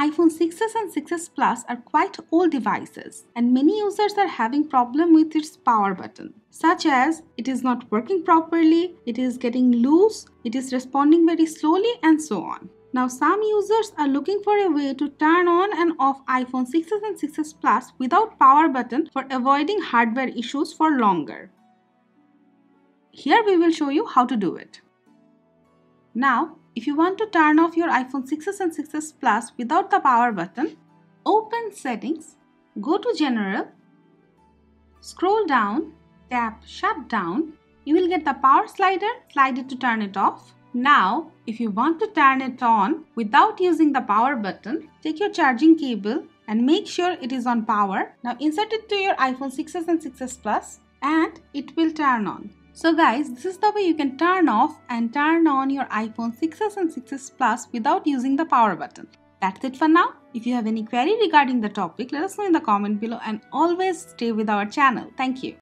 iPhone 6s and 6s Plus are quite old devices and many users are having problem with its power button such as it is not working properly, it is getting loose, it is responding very slowly and so on. Now some users are looking for a way to turn on and off iPhone 6s and 6s Plus without power button for avoiding hardware issues for longer. Here we will show you how to do it. Now if you want to turn off your iPhone 6s and 6s Plus without the power button, open settings, go to general, scroll down, tap shut down, you will get the power slider, slide it to turn it off. Now, if you want to turn it on without using the power button, take your charging cable and make sure it is on power. Now insert it to your iPhone 6s and 6s Plus and it will turn on. So guys, this is the way you can turn off and turn on your iPhone 6s and 6s Plus without using the power button. That's it for now. If you have any query regarding the topic, let us know in the comment below and always stay with our channel. Thank you.